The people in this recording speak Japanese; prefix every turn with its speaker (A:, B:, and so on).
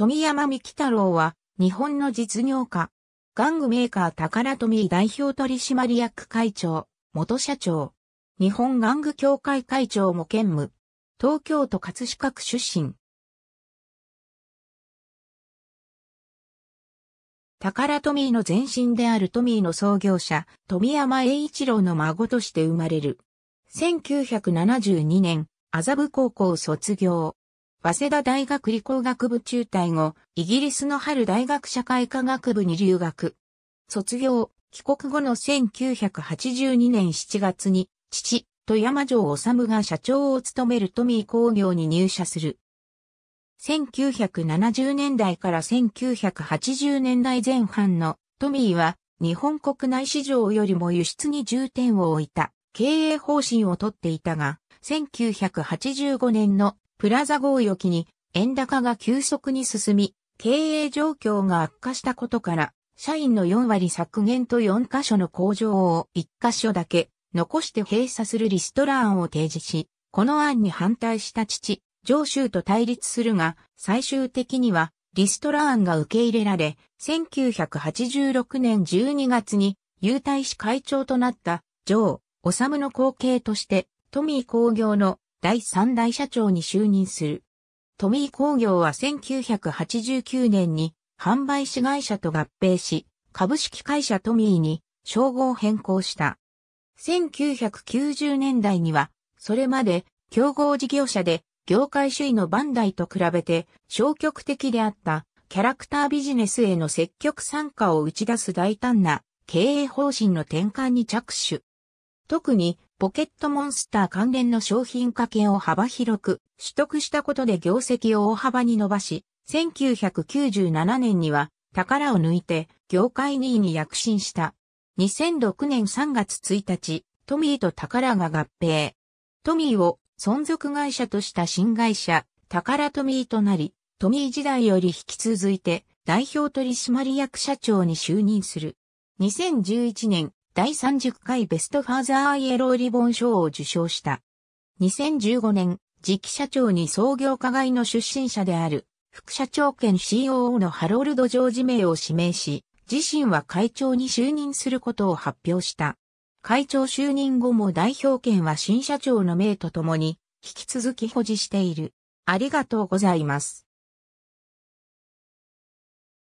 A: 富山美希太郎は、日本の実業家。玩具メーカー宝富代表取締役会長、元社長。日本玩具協会会長も兼務。東京都葛飾区出身。宝トミーの前身であるトミーの創業者、富山栄一郎の孫として生まれる。1972年、麻布高校卒業。早稲田大学理工学部中退後、イギリスの春大学社会科学部に留学。卒業、帰国後の1982年7月に、父、富山城治が社長を務めるトミー工業に入社する。1970年代から1980年代前半のトミーは日本国内市場よりも輸出に重点を置いた経営方針をとっていたが、1985年のプラザ合意を機に円高が急速に進み、経営状況が悪化したことから、社員の4割削減と4カ所の工場を1カ所だけ残して閉鎖するリストラ案を提示し、この案に反対した父、上州と対立するが、最終的にはリストラ案が受け入れられ、1986年12月に優待し会長となった上、治の後継としてトミー工業の第三代社長に就任する。トミー工業は1989年に販売子会社と合併し、株式会社トミーに称号変更した。1990年代には、それまで競合事業者で業界首位のバンダイと比べて消極的であったキャラクタービジネスへの積極参加を打ち出す大胆な経営方針の転換に着手。特にポケットモンスター関連の商品化券を幅広く取得したことで業績を大幅に伸ばし、1997年には宝を抜いて業界2位に躍進した。2006年3月1日、トミーと宝が合併。トミーを存続会社とした新会社、宝トミーとなり、トミー時代より引き続いて代表取締役社長に就任する。2011年、第30回ベストファーザーイエローリボン賞を受賞した。2015年、次期社長に創業家外の出身者である、副社長兼 COO のハロルド・ジョージ名を指名し、自身は会長に就任することを発表した。会長就任後も代表権は新社長の命とともに引き続き保持している。ありがとうございます。